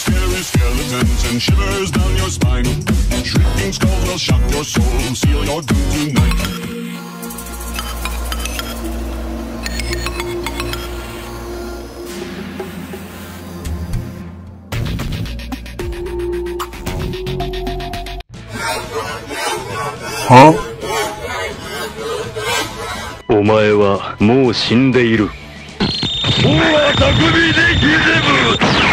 scary skeletons and shivers down your spine. Shrieking skulls will shock your soul, seal your doom tonight. Huh? お前はもう死んでいる。大は匠でギゼブ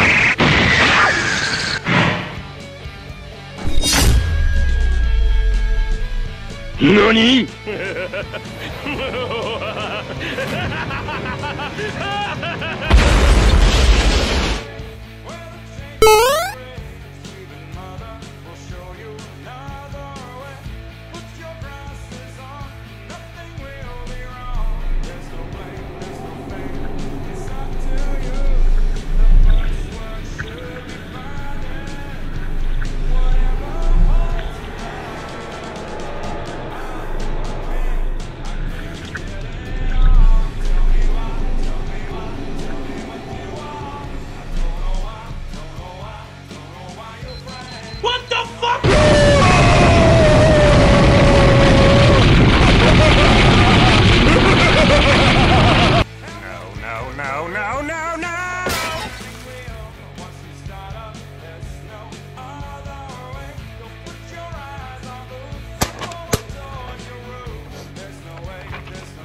何？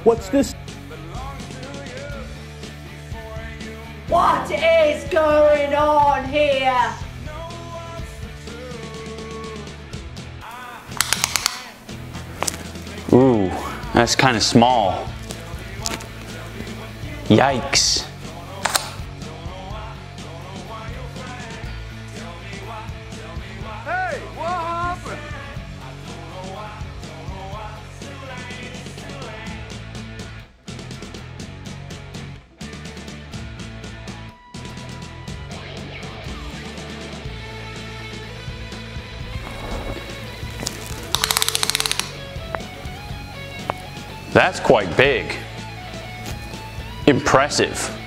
What's this? What is going on here? Ooh, that's kind of small. Yikes. That's quite big. Impressive.